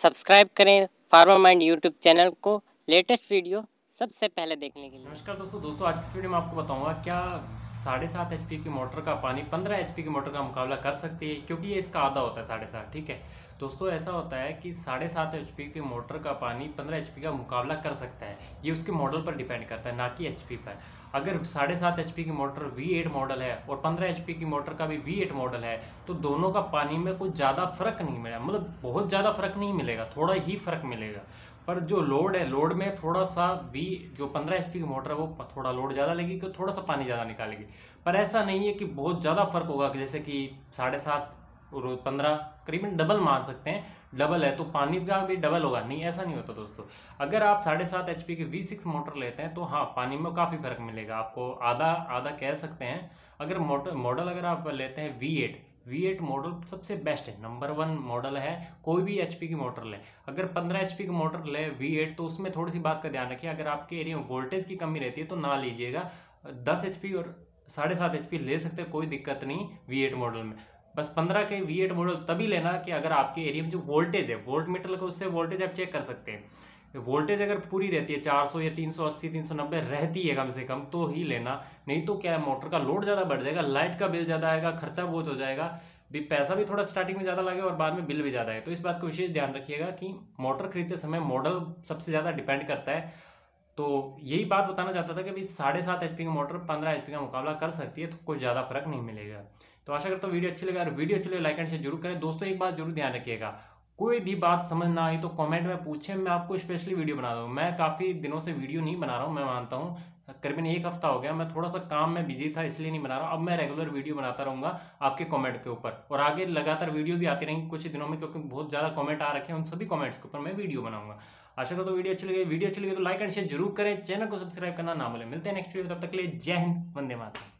Subscribe करें Pharma Mind YouTube channel को। Latest video सबसे पहले देखने के लिए। नमस्कार दोस्तों दोस्तों, आज की इस वीडियो में आपको बताऊँगा क्या साढ़े सात एचपी की मोटर का पानी, पंद्रह एचपी की मोटर का मुकाबला कर सकती है, क्योंकि ये इसका आधा होता है साढ़े सात, ठीक है? दोस्तों, ऐसा होता है कि साढ़े सात एच की मोटर का पानी पंद्रह एचपी का मुकाबला कर सकता है। ये उसके मॉडल पर डिपेंड करता है, ना कि एचपी पर। अगर साढ़े सात एचपी की मोटर वी एट मॉडल है और पंद्रह एचपी की मोटर का भी वी एट मॉडल है तो दोनों का पानी में कुछ ज़्यादा फ़र्क नहीं मिलेगा। मतलब बहुत ज़्यादा फ़र्क नहीं मिलेगा, थोड़ा ही फ़र्क मिलेगा। पर जो लोड है लोड में थोड़ा सा वी जो पंद्रह एच की मोटर है, वो थोड़ा लोड ज़्यादा लगेगी थोड़ा सा पानी ज़्यादा निकालेगी। पर ऐसा नहीं है कि बहुत ज़्यादा फ़र्क होगा, जैसे कि साढ़े सात और पंद्रह, करीबन डबल मान सकते हैं। डबल है तो पानी का भी डबल होगा। नहीं, ऐसा नहीं होता दोस्तों। अगर आप साढ़े सात एच की वी सिक्स मोटर लेते हैं तो हाँ पानी में काफ़ी फ़र्क मिलेगा। आपको आधा आधा कह सकते हैं। अगर मोटर मॉडल अगर आप लेते हैं V eight V eight model सबसे बेस्ट है। नंबर वन मॉडल है। कोई भी एचपी की मोटर ले। अगर पंद्रह एच की मोटर ले वी एट तो उसमें थोड़ी सी बात का ध्यान रखिए। अगर आपके एरिया में वोल्टेज की कमी रहती है तो ना लीजिएगा। दस एच और साढ़े सात एच ले सकते हैं, कोई दिक्कत नहीं वी एट मॉडल में। बस पंद्रह के वी एट मॉडल तभी लेना कि अगर आपके एरिया में जो वोल्टेज है वोल्ट मीटर का उससे वोल्टेज आप चेक कर सकते हैं। वोल्टेज अगर पूरी रहती है 400 या 380 390 रहती है कम से कम तो ही लेना। नहीं तो क्या है मोटर का लोड ज़्यादा बढ़ जाएगा लाइट का बिल ज़्यादा आएगा, खर्चा बहुत हो जाएगा। भी पैसा भी थोड़ा स्टार्टिंग में ज़्यादा लगेगा और बाद में बिल भी ज़्यादा है तो इस बात को विशेष ध्यान रखिएगा कि मोटर खरीदते समय मॉडल सबसे ज़्यादा डिपेंड करता है। तो यही बात बताना चाहता था कि भाई साढ़े सात एच का मोटर पंद्रह एच का मुकाबला कर सकती है तो कोई ज़्यादा फ़र्क नहीं मिलेगा। तो आशा करता हूँ वीडियो अच्छी लगा वीडियो अच्छी लगे लाइक एंड शेयर ज़रूर करें। दोस्तों, एक बात ज़रूर ध्यान रखिएगा, कोई भी बात समझ ना आई तो कमेंट में पूछे, मैं आपको स्पेशली वीडियो बना दूँ। मैं काफ़ी दिनों से वीडियो नहीं बना रहा हूँ, मैं मानता हूँ, करीबन एक हफ़्ता हो गया, मैं थोड़ा सा काम में बिज़ी था, इसलिए नहीं बना रहा अब मैं रेगुलर वीडियो बनाता रहूँगा आपके कमेंट के ऊपर, और आगे लगातार वीडियो भी आती रहेंगी कुछ दिनों में, क्योंकि बहुत ज़्यादा कमेंट आ रखे हैं, उन सभी कमेंट्स के ऊपर मैं वीडियो बनाऊँगा। आशा करता तो वीडियो अच्छी लगी। वीडियो अच्छी लगी तो लाइक एंड शेयर ज़रूर करें। चैनल को सब्सक्राइब करना ना मिले मिलते हैं नेक्स्ट वीडियो तब तक के लिए जय हिंद, वंदे मातरम।